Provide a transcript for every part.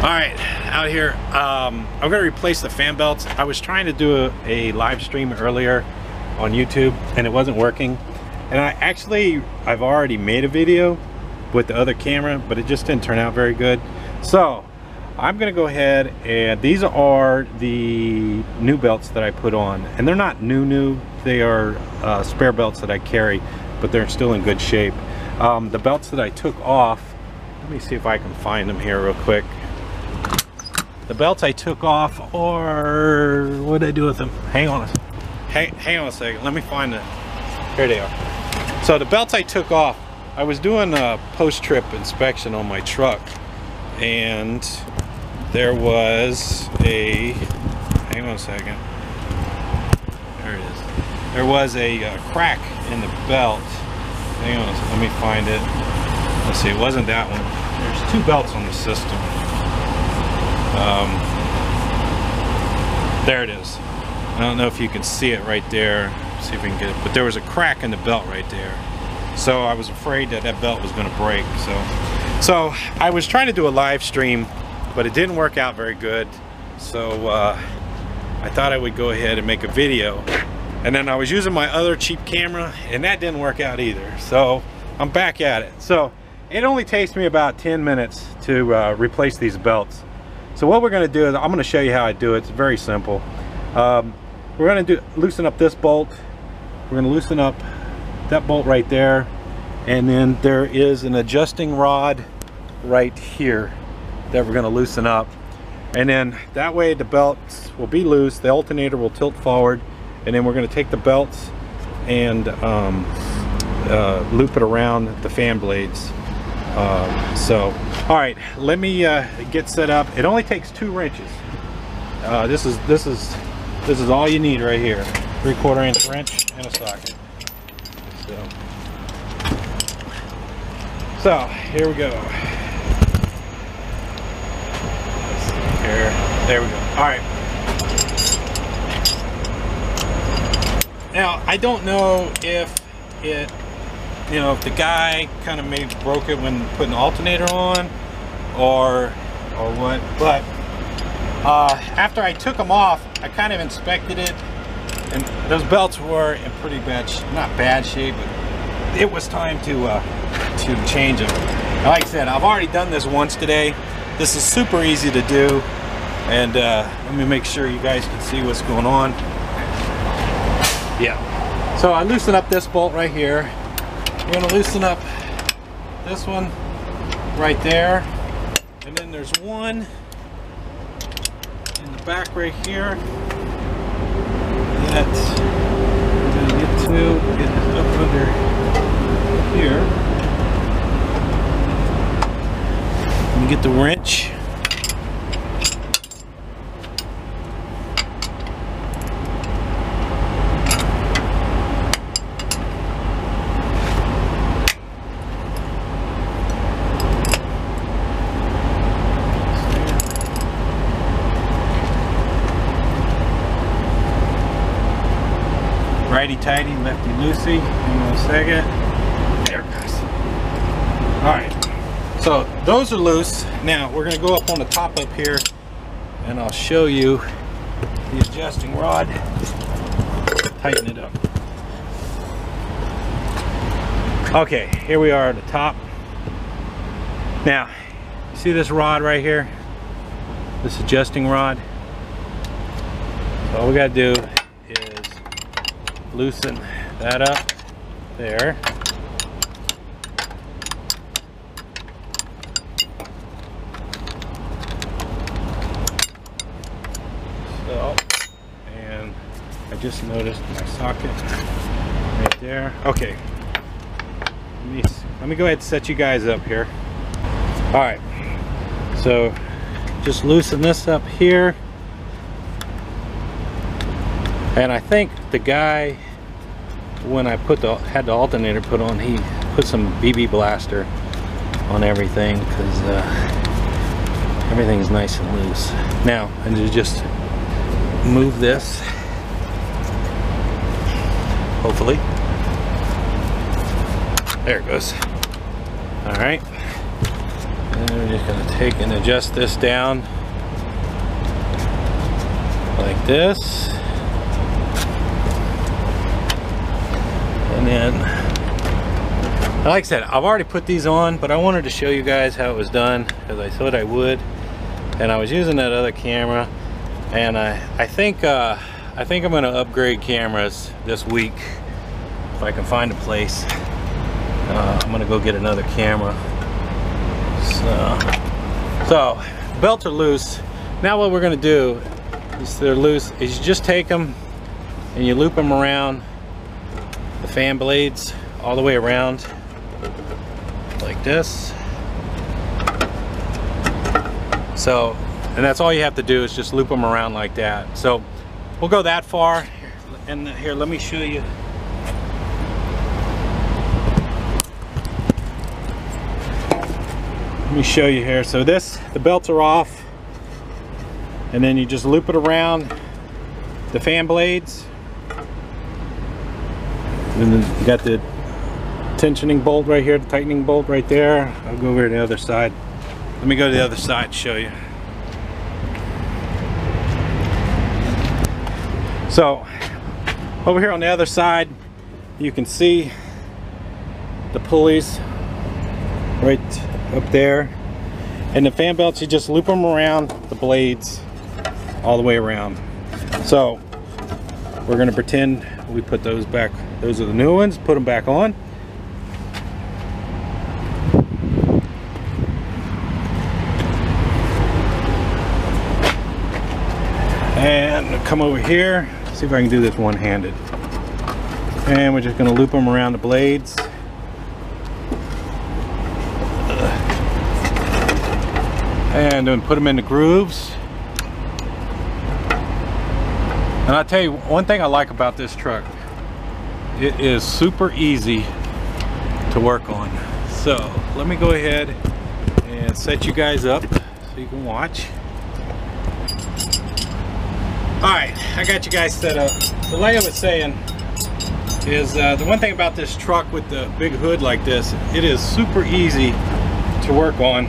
All right, out here, um, I'm gonna replace the fan belts. I was trying to do a, a, live stream earlier on YouTube and it wasn't working. And I actually, I've already made a video with the other camera, but it just didn't turn out very good. So, I'm gonna go ahead and these are the new belts that I put on. And they're not new new, they are uh, spare belts that I carry, but they're still in good shape. Um, the belts that I took off, let me see if I can find them here real quick. The belts I took off, or what did I do with them? Hang on, hang, hang on a second. Let me find them. Here they are. So the belts I took off, I was doing a post-trip inspection on my truck, and there was a. Hang on a second. There it is. There was a, a crack in the belt. Hang on, let me find it. Let's see, it wasn't that one. There's two belts on the system. Um, there it is. I don't know if you can see it right there. See if we can get it. But there was a crack in the belt right there. So I was afraid that that belt was going to break. So, so I was trying to do a live stream, but it didn't work out very good. So uh, I thought I would go ahead and make a video. And then I was using my other cheap camera, and that didn't work out either. So I'm back at it. So it only takes me about 10 minutes to uh, replace these belts. So what we're going to do is I'm going to show you how I do it. It's very simple. Um, we're going to do loosen up this bolt. We're going to loosen up that bolt right there. And then there is an adjusting rod right here that we're going to loosen up. And then that way the belts will be loose. The alternator will tilt forward. And then we're going to take the belts and um, uh, loop it around the fan blades. Um, so, all right, let me uh, get set up. It only takes two wrenches. Uh, this is this is this is all you need right here. Three quarter inch wrench and a socket. So, so here we go. Here, there we go. All right. Now I don't know if it you know, if the guy kind of maybe broke it when putting the alternator on or or what. But uh, after I took them off, I kind of inspected it and those belts were in pretty bad, not bad shape, but it was time to, uh, to change them. like I said, I've already done this once today. This is super easy to do. And uh, let me make sure you guys can see what's going on. Yeah. So I loosen up this bolt right here we're going to loosen up this one right there. And then there's one in the back right here that we're going to get to. Get up under here. Me get the wrench. Righty tighty, lefty loosey. Hang on a second. There it goes. Alright. So those are loose. Now we're going to go up on the top up here and I'll show you the adjusting rod. Tighten it up. Okay, here we are at the top. Now, see this rod right here? This adjusting rod? So all we gotta do loosen that up there. So, and I just noticed my socket right there. Okay, let me, let me go ahead and set you guys up here. All right, so just loosen this up here. And I think the guy, when I put the had the alternator put on, he put some PB Blaster on everything because uh, everything's nice and loose. Now, and to just move this, hopefully. There it goes. All right. And we're just gonna take and adjust this down like this. And then, like I said, I've already put these on, but I wanted to show you guys how it was done as I thought I would. And I was using that other camera and I, I think uh, I think I'm gonna upgrade cameras this week if I can find a place. Uh, I'm gonna go get another camera. So, so belts are loose. Now what we're gonna do is they're loose is you just take them and you loop them around fan blades all the way around like this. So, and that's all you have to do is just loop them around like that. So we'll go that far. And here, let me show you. Let me show you here. So this, the belts are off. And then you just loop it around the fan blades. And then you got the tensioning bolt right here, the tightening bolt right there. I'll go over to the other side. Let me go to the other side and show you. So over here on the other side, you can see the pulleys right up there. And the fan belts, you just loop them around the blades all the way around. So we're gonna pretend we put those back. Those are the new ones, put them back on. And come over here, see if I can do this one-handed. And we're just gonna loop them around the blades. And then put them in the grooves. And I'll tell you, one thing I like about this truck, it is super easy to work on. So let me go ahead and set you guys up so you can watch. All right, I got you guys set up. The like I was saying is uh, the one thing about this truck with the big hood like this, it is super easy to work on.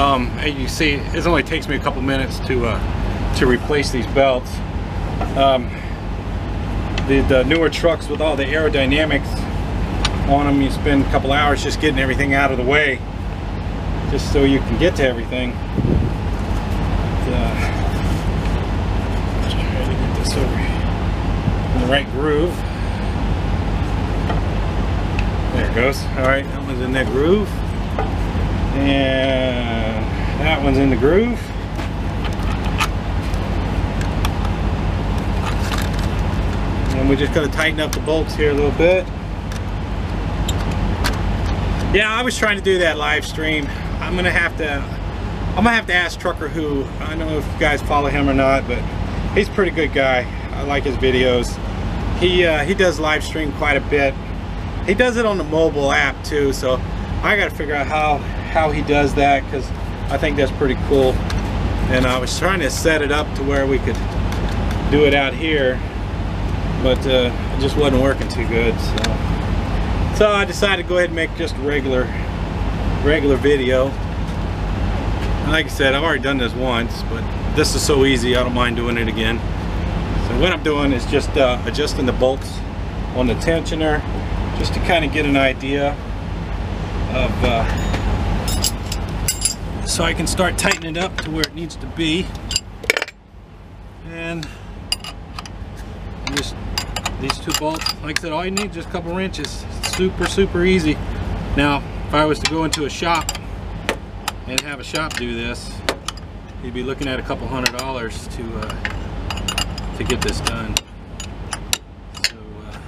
Um, and you see, it only takes me a couple minutes to uh, to replace these belts. Um, the, the newer trucks with all the aerodynamics on them, you spend a couple hours just getting everything out of the way, just so you can get to everything. Uh, over in the right groove. There it goes. All right, that one's in that groove. And that one's in the groove. And we just gotta tighten up the bolts here a little bit. Yeah, I was trying to do that live stream. I'm gonna have to, I'm gonna have to ask Trucker Who. I don't know if you guys follow him or not, but he's a pretty good guy. I like his videos. He uh, he does live stream quite a bit. He does it on the mobile app too, so I got to figure out how how he does that because I think that's pretty cool. And I was trying to set it up to where we could do it out here, but uh, it just wasn't working too good. So, so I decided to go ahead and make just a regular regular video. Like I said, I've already done this once, but this is so easy I don't mind doing it again so what I'm doing is just uh, adjusting the bolts on the tensioner just to kind of get an idea of uh, so I can start tightening it up to where it needs to be and just these two bolts like I said all you need is just a couple wrenches super super easy now if I was to go into a shop and have a shop do this you'd be looking at a couple hundred dollars to uh, to get this done. So uh,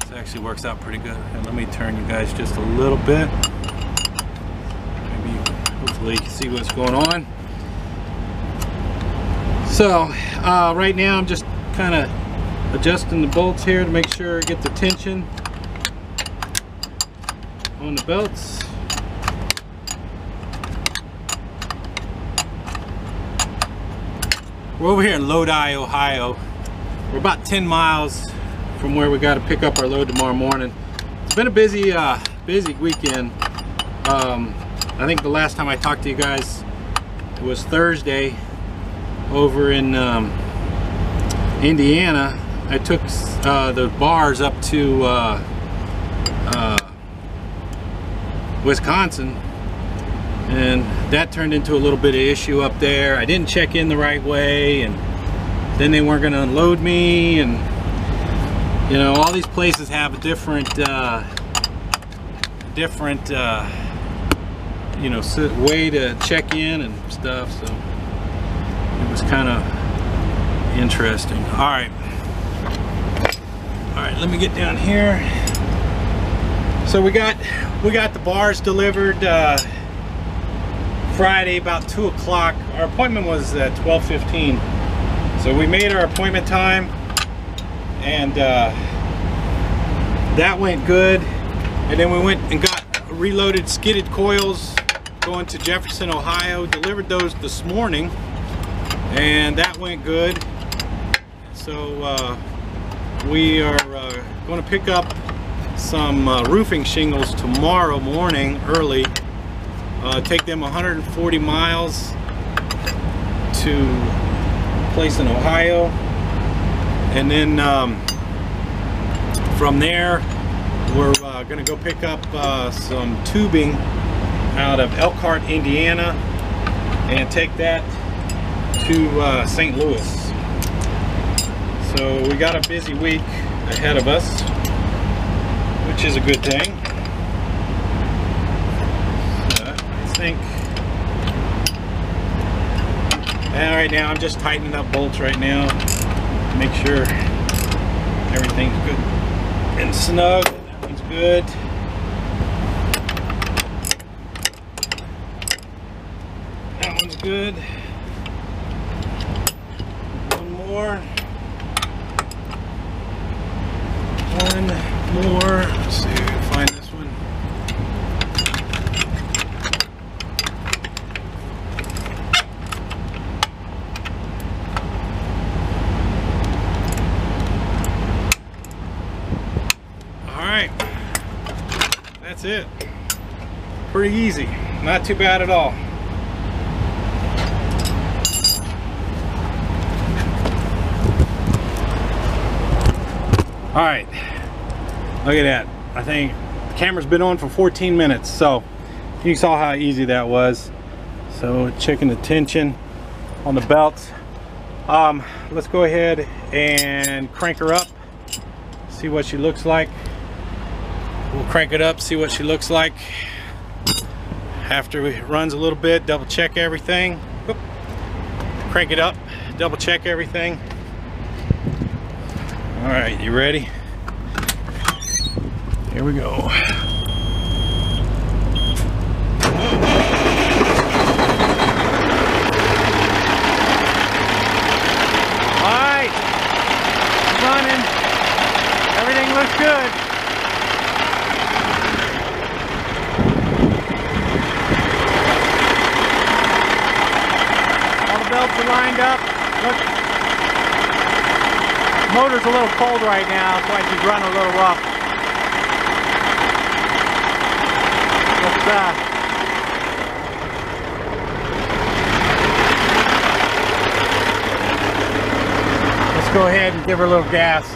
this actually works out pretty good. And let me turn you guys just a little bit. Maybe hopefully you can see what's going on. So uh, right now I'm just kind of adjusting the bolts here to make sure I get the tension on the belts. We're over here in Lodi, Ohio. We're about 10 miles from where we got to pick up our load tomorrow morning. It's been a busy, uh, busy weekend. Um, I think the last time I talked to you guys was Thursday over in um, Indiana. I took uh, the bars up to uh, uh, Wisconsin and that turned into a little bit of issue up there. I didn't check in the right way and then they weren't going to unload me and you know all these places have a different uh, different uh, you know way to check in and stuff so it was kind of interesting all right right let me get down here so we got we got the bars delivered uh, Friday about 2 o'clock. Our appointment was at 12.15. So we made our appointment time and uh, that went good. And then we went and got reloaded skidded coils going to Jefferson, Ohio. Delivered those this morning and that went good. So uh, we are uh, going to pick up some uh, roofing shingles tomorrow morning early uh, take them 140 miles to place in Ohio. And then um, from there, we're uh, going to go pick up uh, some tubing out of Elkhart, Indiana, and take that to uh, St. Louis. So we got a busy week ahead of us, which is a good thing. Uh, I think. And right now I'm just tightening up bolts right now. Make sure everything's good and snug. Everything's good. That one's good. One more. One more. Let's see. Find this one. Alright. That's it. Pretty easy. Not too bad at all. All right, look at that. I think the camera's been on for 14 minutes, so you saw how easy that was. So checking the tension on the belts. Um, let's go ahead and crank her up, see what she looks like. We'll crank it up, see what she looks like. After it runs a little bit, double check everything. Oop. Crank it up, double check everything. All right, you ready? Here we go. Alright. Running. Everything looks good. belts are lined up. Look, motor's a little cold right now, so she's running a little rough. Let's, uh, let's go ahead and give her a little gas.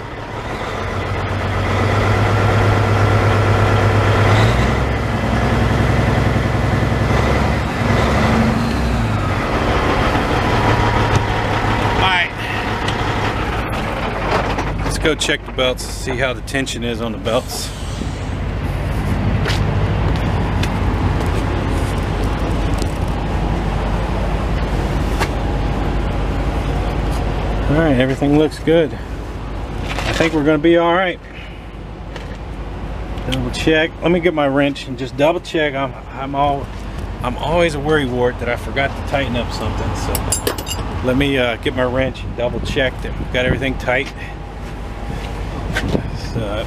All right. Let's go check the belts, see how the tension is on the belts. All right, everything looks good. I think we're gonna be all right. Double check. Let me get my wrench and just double check. I'm I'm all I'm always a worry wart that I forgot to tighten up something. So let me uh, get my wrench and double check that we've got everything tight. So,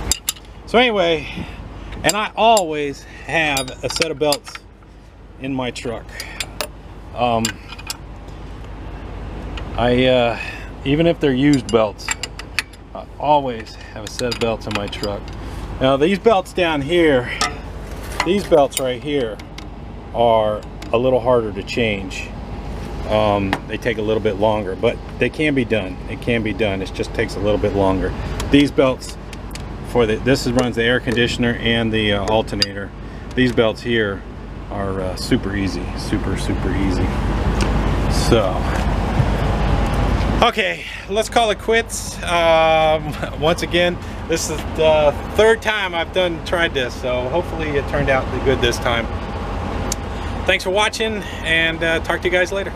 so anyway, and I always have a set of belts in my truck. Um, I, uh, even if they're used belts, I always have a set of belts in my truck. Now these belts down here, these belts right here, are a little harder to change. Um, they take a little bit longer, but they can be done. It can be done. It just takes a little bit longer. These belts for the this is, runs the air conditioner and the uh, alternator. These belts here are uh, super easy, super super easy. So okay, let's call it quits. Um, once again, this is the third time I've done tried this, so hopefully it turned out good this time. Thanks for watching, and uh, talk to you guys later.